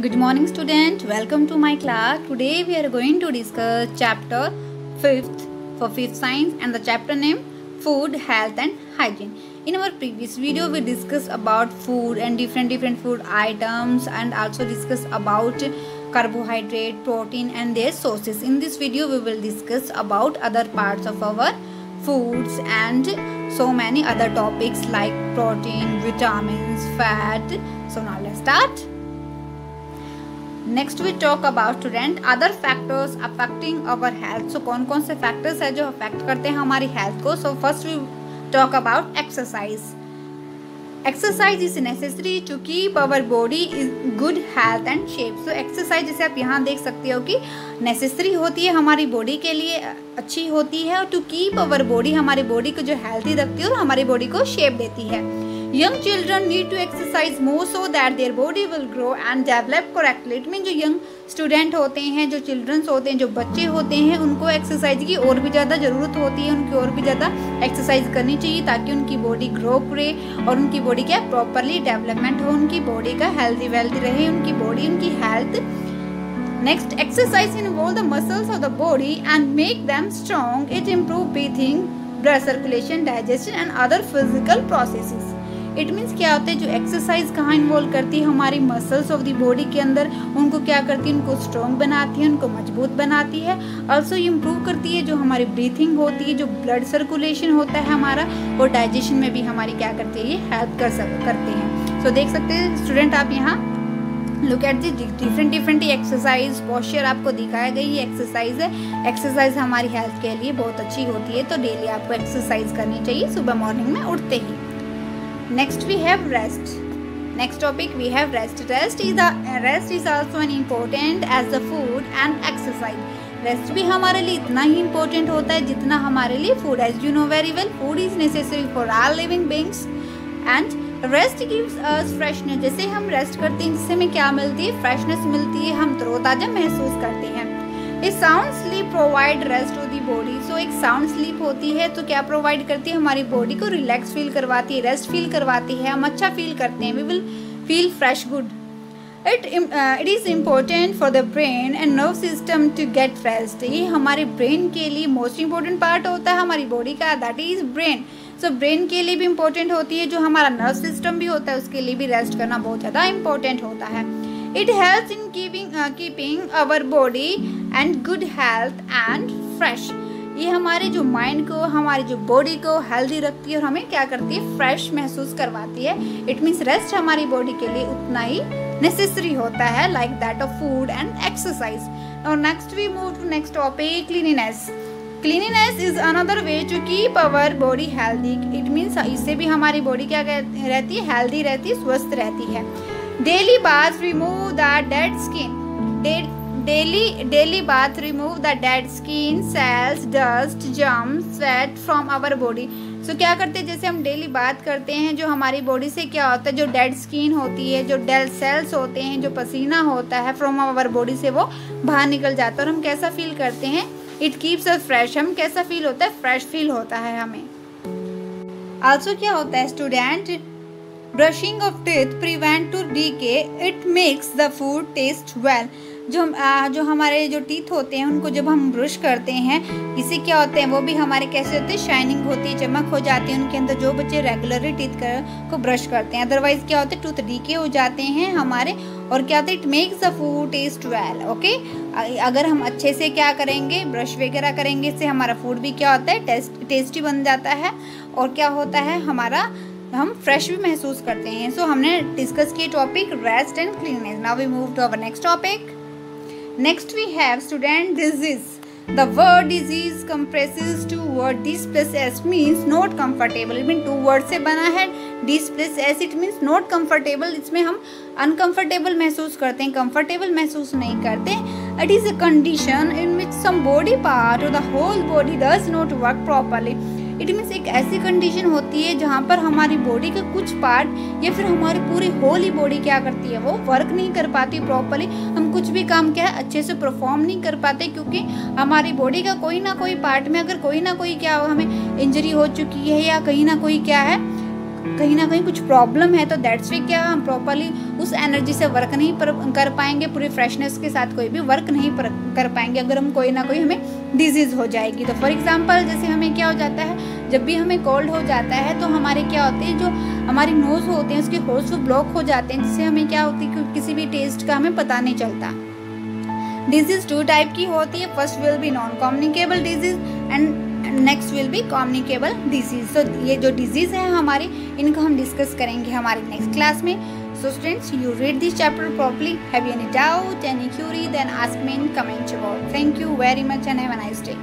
Good morning student, welcome to my class. Today we are going to discuss chapter 5th for 5th science and the chapter name food, health and hygiene. In our previous video we discussed about food and different different food items and also discuss about carbohydrate, protein and their sources. In this video we will discuss about other parts of our foods and so many other topics like protein, vitamins, fat. So now let's start. Next we talk about student other factors affecting our health so कौन कौन से factors है जो affect करते हैं हमारी health को? So first we talk about exercise exercise is necessary to keep our body is good health and shape so exercise जैसे आप यहाँ देख सकते हो कि नेसेसरी होती है हमारी बॉडी के लिए, अच्छी होती है और टू कीप अवर बॉडी हमारी बॉडी को जो हेल्थी रखती है और हमारी बॉडी को शेप देती है। Young children need to exercise more so that their body will grow and develop correctly. It means जो young स्टूडेंट होते हैं, जो चिल्ड्रंस होते हैं, जो बच्चे होते हैं, उनको एक्सरसाइज की और भी ज़्यादा ज़रूरत होती है, उनकी और भी ज़्यादा एक्सरसाइज करनी चाहिए ताकि उनकी बॉडी ग्रो करे और उनकी बॉडी क्या प्रॉपरली डेवलपमेंट हो, उनकी बॉडी का हेल्थी वेल्थी रहे, उनकी बॉडी उनकी health next exercise involve the muscles of the body and make them strong it improve breathing blood circulation digestion and other physical processes it means क्या होता है जो एक्सरसाइज कहाँ इन्वॉल्व करती है हमारी मसल्स ऑफ़ दी बॉडी के अंदर उनको क्या करती है उनको स्ट्रॉन्ग बनाती है उनको मज़बूत बनाती है। ऑल्सो इम्प्रूव करती है जो हमारी ब्रीथिंग होती है जो ब्लड सर्कुलेशन होता है हमारा और डाइजेशन में भी हमारी क्या करती है ये हेल्प कर सक करते हैं। सो so, देख सकते हैं स्टूडेंट आप यहाँ look at the different different exercise posture आपको दिखाया गई ये एक्सरसाइज है। एक्सरसाइज हमारी हेल्थ के लिए बहुत अच्छी होती है तो डेली आपको एक्सरसाइज करनी चाहिए सुबह मॉर्निंग में उठते ही। Next, we have rest. Next topic, we have rest. Rest is a, rest is also an important as the food and exercise. Rest भी हमारे लिए इतना ही इम्पोर्टेंट होता है जितना हमारे लिए food as you know very well food is necessary for our living beings and rest gives us freshness जैसे हम रेस्ट करते हैं, जिससे हमें क्या मिलती है? फ्रेशनेस मिलती है, हम तरोताज़ा महसूस करते हैं। A sound sleep provide rest to the body so एक साउंड स्लीप होती है तो क्या प्रोवाइड करती है? हमारी बॉडी को रिलैक्स फील करवाती है रेस्ट फील करवाती है। हम अच्छा फील करते हैं। We will feel fresh good it it is important for the brain and nerve system to get rest ये हमारे ब्रेन के लिए मोस्ट इंपॉर्टेंट पार्ट होता है हमारी बॉडी का। That is brain so brain के लिए भी इम्पोर्टेंट होती है। जो हमारा नर्व सिस्टम भी होता है, उसके लिए भी रेस्ट करना बहुत ज़्यादा इम्पोर्टेंट होता है। It help in keeping keeping our body and good health and fresh ये हमारे जो माइंड को, हमारी जो बॉडी को हेल्दी रखती है और हमें क्या करती है? फ्रेश महसूस करवाती है। इट मीन्स रेस्ट हमारी बॉडी के लिए उतना ही नेसेसरी होता है like that of food and exercise और next we move to next topic cleanliness cleanliness is another way to keep our body healthy it means इससे भी हमारी बॉडी क्या रहती है? हेल्दी रहती है, स्वस्थ रहती है। Daily bath remove the dead skin daily daily bath remove the dead skin cells dust germs sweat from our body so क्या करते हैं? जैसे हम डेली बात करते हैं, जो हमारी बॉडी से क्या होता है? जो डेड स्किन होती है, जो डेड सेल्स होते हैं, जो पसीना होता है फ्रॉम आवर बॉडी से वो बाहर निकल जाता है। और हम कैसा फील करते हैं? इट कीप्स अस फ्रेश हम कैसा फील होता है? फ्रेश फील होता है हमें। आल्सो क्या होता है student brushing of teeth prevent to decay it makes the food taste well जो आ, जो हमारे जो टीथ होते हैं उनको जब हम ब्रश करते हैं इससे क्या होते हैं? वो भी हमारे कैसे होते हैं? शाइनिंग होती है चमक हो जाती है उनके अंदर जो बच्चे रेगुलरली टीथ कर, को ब्रश करते हैं। अदरवाइज़ क्या होता है? टूथ डीके हो जाते हैं हमारे। और क्या होता है? It makes the food taste well okay अगर हम अच्छे से क्या करेंगे? ब्रश वगैरह करेंगे इससे हमारा फ़ूड भी क्या होता है? टेस्ट टेस्टी बन जाता है। और क्या होता है? हमारा हम फ्रेश भी महसूस करते हैं। सो so, हमने डिस्कस किए topic rest and cleanliness now we move to our next topic next we have student disease the word disease compresses two word dis plus ease means not comfortable it mean two word से बना है dis plus ease it means not comfortable इसमें हम uncomfortable महसूस करते हैं comfortable महसूस नहीं करते। It is a condition in which some body part और the whole body does not work properly it means एक ऐसी कंडीशन होती है जहाँ पर हमारी बॉडी का कुछ पार्ट या फिर हमारी पूरी होल ही बॉडी क्या करती है, वो वर्क नहीं कर पाती प्रॉपरली हम कुछ भी काम क्या है, अच्छे से परफॉर्म नहीं कर पाते क्योंकि हमारी बॉडी का कोई ना कोई पार्ट में अगर कोई ना कोई क्या हो, हमें इंजरी हो चुकी है या कहीं ना कोई क्या है कहीं ना कहीं कुछ प्रॉब्लम है तो दैट्स वे क्या हम प्रॉपरली उस एनर्जी से वर्क नहीं पर, कर पाएँगे पूरी फ्रेशनेस के साथ कोई भी वर्क नहीं पर, कर पाएँगे अगर हम कोई ना कोई हमें डिज़ीज़ हो जाएगी। तो फॉर एग्जांपल जैसे हमें क्या हो जाता है जब भी हमें कोल्ड हो जाता है तो हमारे क्या होते हैं जो हमारी नोज़ होते हैं उसके होल्स वो ब्लॉक हो जाते हैं जिससे हमें क्या होती है किसी भी टेस्ट का हमें पता नहीं चलता। डिज़ीज़ टू टाइप की होती है first will be non communicable disease and next will be communicable disease so ये जो डिज़ीज़ है हमारे, इनको हम डिस्कस करेंगे हमारे नेक्स्ट क्लास में. So students you read this chapter properly have any doubt any query then ask me in comment about thank you very much and have a nice day